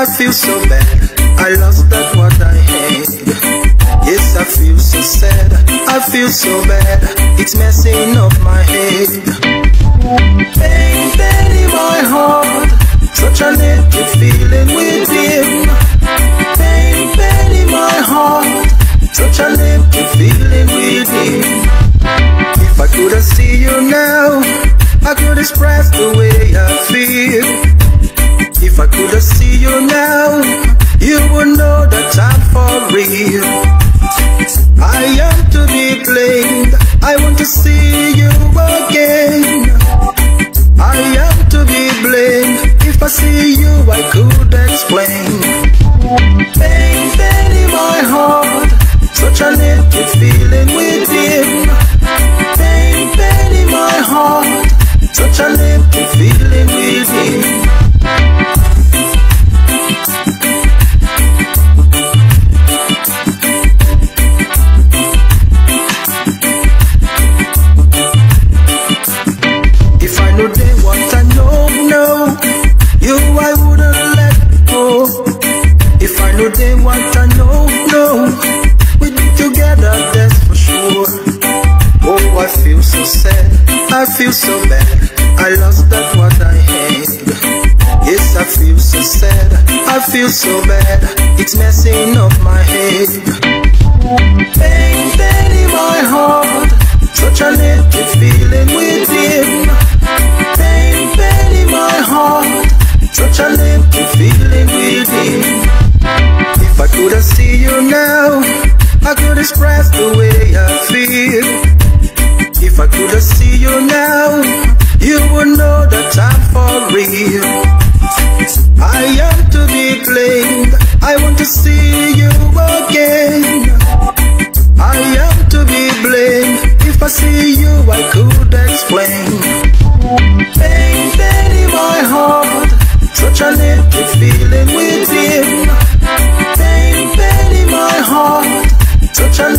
I feel so bad. I lost that what I had. Yes, I feel so sad, I feel so bad. It's messing up my head. Pain, pain in my heart, such a empty feeling within. Pain, pain in my heart, such an empty feeling within. If I could have see you now, I could express the way I feel. If I could have you now, you will know that I'm for real. I am to be blamed. I want to see you again. I am to be blamed. If I see you, I could explain. Pain, pain in my heart, such an empty feeling within. Pain, pain in my heart, such an I knew then I know, no, we'd be together, that's for sure. Oh, I feel so sad, I feel so bad. I lost that what I had. Yes, I feel so sad, I feel so bad. It's messing up my head. The way I feel. If I could have see you now, you would know that I'm for real. I am to be blamed. I want to see you again. I am to be blamed. If I see you, I could explain. Pain, in my heart, such an empty feeling within.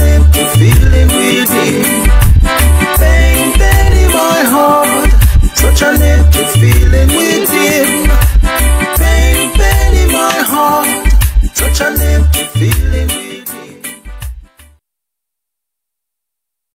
Empty feeling within. Pain, pain in my heart, such within. Pain, pain in my heart, such within.